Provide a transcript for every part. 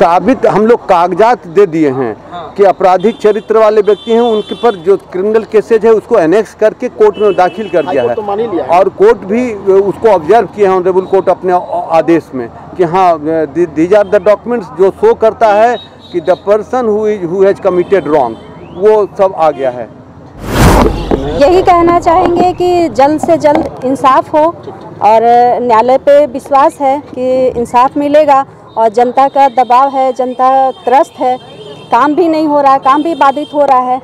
साबित हम लोग कागजात दे दिए हैं कि आपराधिक चरित्र वाले व्यक्ति हैं उनके पर जो क्रिमिनल केसेज है उसको एनेक्स करके कोर्ट में दाखिल कर दिया हाईकोर्ट तो ही है है। और कोर्ट भी उसको ऑब्ज़र्व किया है ऑनरेबल कोर्ट अपने आदेश में कि हाँ दीज आर द डॉक्यूमेंट्स जो शो करता है कि the person who has committed wrong वो सब आ गया है। यही कहना चाहेंगे कि जल्द से जल्द इंसाफ हो और न्यायालय पे विश्वास है कि इंसाफ मिलेगा। और जनता का दबाव है, जनता त्रस्त है, काम भी नहीं हो रहा है काम भी बाधित हो रहा है।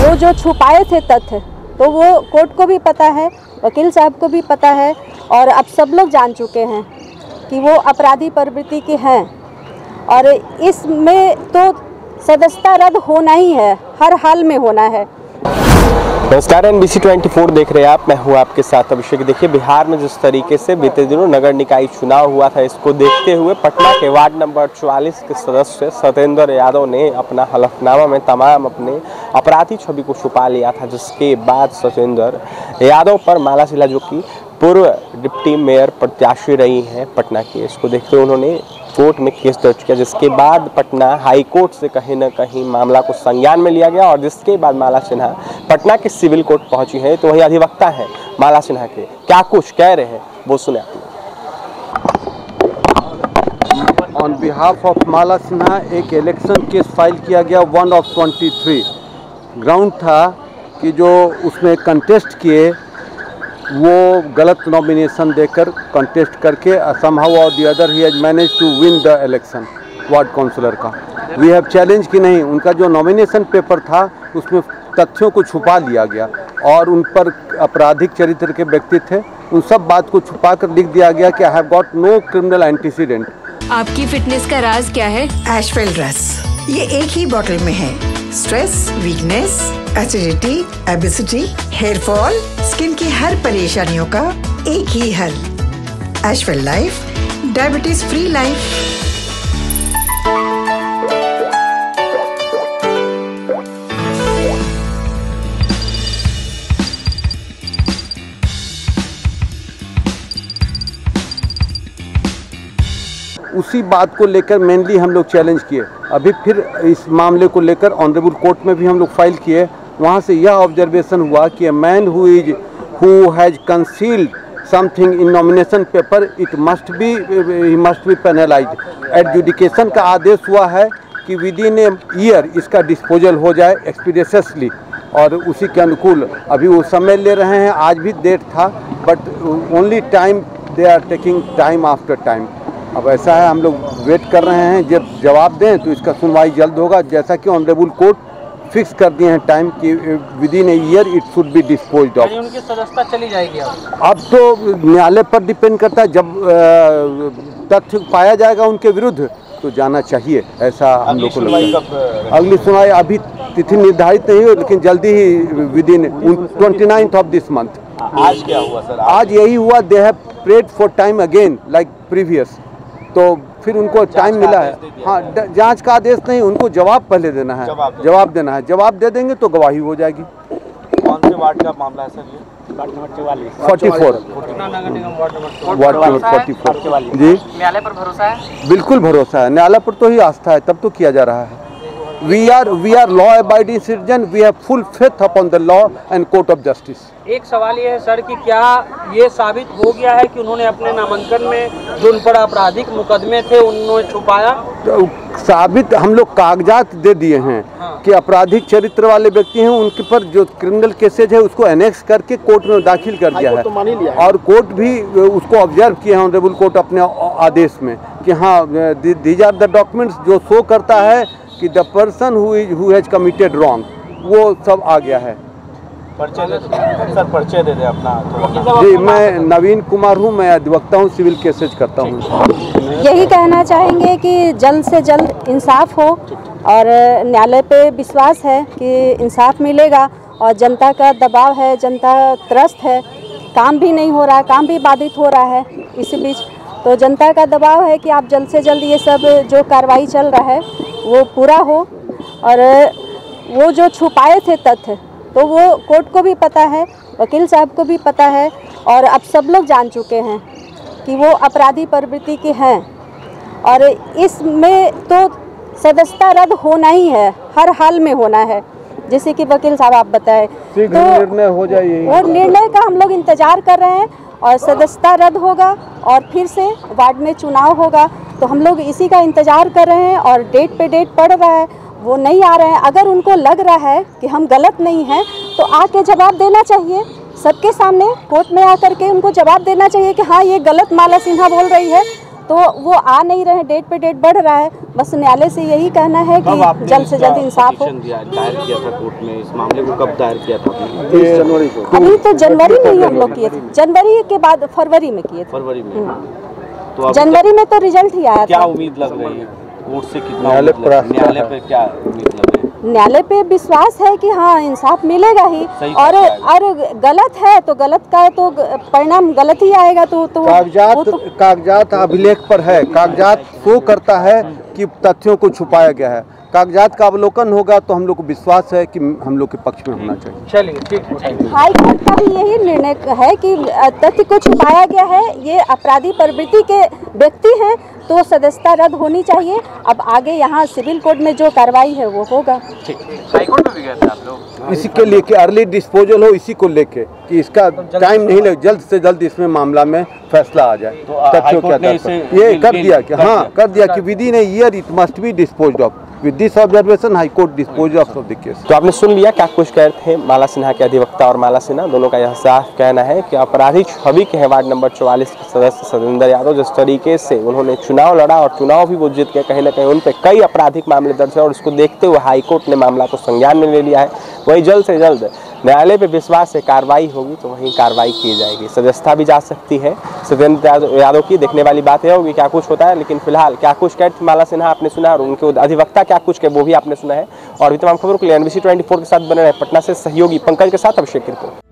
वो जो छुपाए थे तथ्य तो वो कोर्ट को भी पता है, वकील साहब को भी पता है, और अब सब लोग जान चुके हैं कि वो अपराधी प्रवृत्ति के हैं। और इसमें तो सदस्यता रद्द होना ही है, हर हाल में होना है। नमस्कार एन बी देख रहे हैं आप। मैं हूँ आपके साथ अभिषेक। देखिए, बिहार में जिस तरीके से बीते दिनों नगर निकाय चुनाव हुआ था, इसको देखते हुए पटना के वार्ड नंबर 44 के सदस्य सत्येंद्र यादव ने अपना हलफनामा में तमाम अपने अपराधी छवि को छुपा लिया था, जिसके बाद सत्येंद्र यादव पर माला जो कि पूर्व डिप्टी मेयर प्रत्याशी रही हैं पटना की। इसको देखते हुए उन्होंने कोर्ट में केस दर्ज किया, जिसके बाद पटना हाई कोर्ट से कहीं ना कहीं मामला को संज्ञान में लिया गया और जिसके बाद माला सिन्हा पटना के सिविल कोर्ट पहुँची है। तो वही अधिवक्ता है माला सिन्हा के। क्या कुछ कह रहे हैं, वो सुने आपने on behalf of Mala Sinha, एक इलेक्शन केस फ़ाइल किया गया one of twenty three ground था कि जो उसमें कंटेस्ट किए वो गलत नॉमिनेशन देकर कंटेस्ट करके समहाउ और the other he has manage to win the election ward councillor का। वी हैव चैलेंज कि नहीं उनका जो नॉमिनेशन पेपर था उसमें तथ्यों को छुपा लिया गया और उन पर आपराधिक चरित्र के व्यक्ति थे उन सब बात को छुपा कर लिख दिया गया कि I have got no criminal antecedent आपकी फिटनेस का राज क्या है? एशवेल ड्रेस ये एक ही बॉटल में है। Stress weakness acidity obesity hair fall skin की हर परेशानियों का एक ही हल। एशवेल लाइफ डायबिटीज़ फ्री लाइफ उसी बात को लेकर मेनली हम लोग चैलेंज किए। अभी फिर इस मामले को लेकर ऑनरेबल कोर्ट में भी हम लोग फ़ाइल किए। वहाँ से यह ऑब्जर्वेशन हुआ कि a man who is who has concealed something in nomination paper it must be he must be penalize adjudication का आदेश हुआ है कि विद इन ए ईयर इसका डिस्पोजल हो जाए एक्सपीडियसली और उसी के अनुकूल अभी वो समय ले रहे हैं, आज भी डेट था but only time they are taking time after time अब ऐसा है हम लोग वेट कर रहे हैं जब जवाब दें तो इसका सुनवाई जल्द होगा। जैसा कि ऑनरेबल कोर्ट फिक्स कर दिए हैं टाइम कि within a year it should be dispose of उनकी सदस्यता चली जाएगी अब। अब तो न्यायालय पर डिपेंड करता है जब तथ्य पाया जाएगा उनके विरुद्ध तो जाना चाहिए ऐसा हम लोग को लगता है। अगली सुनवाई अभी तिथि निर्धारित नहीं हो लेकिन जल्दी ही within twenty ninth of this month आज क्या हुआ सर? आज यही हुआ they have prayed for time again like previous तो फिर उनको टाइम मिला है। हाँ जाँच का आदेश नहीं उनको जवाब पहले देना है। जवाब देना। है। जवाब दे देंगे तो गवाही हो जाएगी। कौन से वार्ड का मामला है सर ये? Ward number forty four ward number ward number forty four जी। न्यायालय पर भरोसा है? बिल्कुल भरोसा है। न्यायालय पर तो ही आस्था है तब तो किया जा रहा है। We are we are law abiding citizen we have full faith upon the law and court of justice एक सवाल ये है सर कि क्या ये साबित हो गया है कि उन्होंने अपने नामांकन में जो उन पर आपराधिक मुकदमे थे उन्होंने छुपाया? तो साबित हम लोग कागजात दे दिए हैं कि आपराधिक चरित्र वाले व्यक्ति हैं उनके पर जो क्रिमिनल केसेज है उसको एनेक्स करके कोर्ट में दाखिल कर दिया हाईकोर्ट तो लिया है है। और कोर्ट भी उसको ऑब्ज़र्व किया है ऑनरेबल कोर्ट अपने आदेश में कि हाँ दीज आर द डॉक्यूमेंट्स जो शो करता है कि the person who has committed wrong वो सब आ गया है। पर्चे दे सर पर्चे दे दे अपना जी मैं नवीन कुमार हूँ मैं अधिवक्ता हूँ सिविल केसेज करता हूँ। यही कहना चाहेंगे कि जल्द से जल्द इंसाफ हो और न्यायालय पे विश्वास है कि इंसाफ मिलेगा और जनता का दबाव है जनता त्रस्त है। काम भी नहीं हो रहा है काम भी बाधित हो रहा है इसी बीच। तो जनता का दबाव है कि आप जल्द से जल्द ये सब जो कार्रवाई चल रहा है वो पूरा हो और वो जो छुपाए थे तथ्य तो वो कोर्ट को भी पता है वकील साहब को भी पता है और अब सब लोग जान चुके हैं कि वो अपराधी प्रवृत्ति के हैं। और इसमें तो सदस्यता रद्द होना ही है हर हाल में होना है जैसे कि वकील साहब आप बताए। शीघ्र निर्णय हो जाए यही। वो निर्णय का हम लोग इंतज़ार कर रहे हैं और सदस्यता रद्द होगा और फिर से वार्ड में चुनाव होगा। तो हम लोग इसी का इंतज़ार कर रहे हैं और डेट पे डेट पड़ रहा है वो नहीं आ रहे हैं। अगर उनको लग रहा है कि हम गलत नहीं हैं तो आके जवाब देना चाहिए। सबके सामने कोर्ट में आकर के उनको जवाब देना चाहिए कि हाँ ये गलत माला सिन्हा बोल रही है। तो वो आ नहीं रहे डेट पे डेट बढ़ रहा है। बस न्यायालय से यही कहना है कि जल्द से जल्द इंसाफ हो। दायर किया था कोर्ट में इस मामले को कब दायर किया था जनवरी को। अभी तो जनवरी में ही हम लोग किए थे। जनवरी के बाद फरवरी में किए थे। फरवरी में। हम्म। तो अब जनवरी में तो रिज़ल्ट ही आया क्या उम्मीद लग रही है? कोर्ट से कितना न्यायालय? पर न्यायालय पे क्या उम्मीद लग रही है? न्यायालय पे विश्वास है कि हाँ इंसाफ मिलेगा ही। और और गलत है तो गलत का तो परिणाम गलत ही आएगा तो तो कागजात तो कागजात अभिलेख पर है। कागजात शो करता है कि तथ्यों को छुपाया गया है। कागजात का अवलोकन होगा तो हम लोग को विश्वास है कि हम लोग के पक्ष में होना चाहिए। चलिए ठीक है। हाई कोर्ट का भी यही निर्णय है कि तथ्य को छुपाया गया है। ये अपराधी प्रवृत्ति के व्यक्ति हैं। तो सदस्यता रद्द होनी चाहिए। अब आगे यहाँ सिविल कोर्ट में जो कार्रवाई है वो होगा। हाईकोर्ट में भी गए थे आप लोग? इसी के लिए कि अर्ली डिस्पोजल हो इसी को लेके कि इसका टाइम नहीं लगे जल्द से जल्द इसमें मामला में फैसला आ जाए। तो, तथ्यों के आधार पर। ये कर दिया कि हाँ कर दिया कि within a year it must be dispose of. With this observation high court dispose of the case तो आपने सुन लिया क्या कुछ कह थे माला सिन्हा के अधिवक्ता और माला सिन्हा? दोनों का यह साफ़ कहना है कि अपराधी छवि के वार्ड नंबर चौवालीस के सदस्य सतेंद्र यादव जिस तरीके से उन्होंने चुनाव लड़ा और चुनाव भी वो जीत के कहीं ना कहीं उन पर कई आपराधिक मामले दर्ज है और उसको देखते हुए हाईकोर्ट ने मामला को संज्ञान में ले लिया है। वही जल्द से जल्द न्यायालय पे विश्वास से कार्रवाई होगी तो वहीं कार्रवाई की जाएगी। सदस्यता भी जा सकती है। सत्येंद्र यादव- की देखने वाली बात यह होगी क्या कुछ होता है, लेकिन फ़िलहाल क्या कुछ कैट माला सिन्हा आपने सुना और उनके अधिवक्ता क्या कुछ के वो भी आपने सुना है। और भी तमाम खबरों के लिए एनबीसी ट्वेंटी के साथ बने रहे। पटना से सहयोगी पंकज के साथ अभिषेक रिपोर्ट।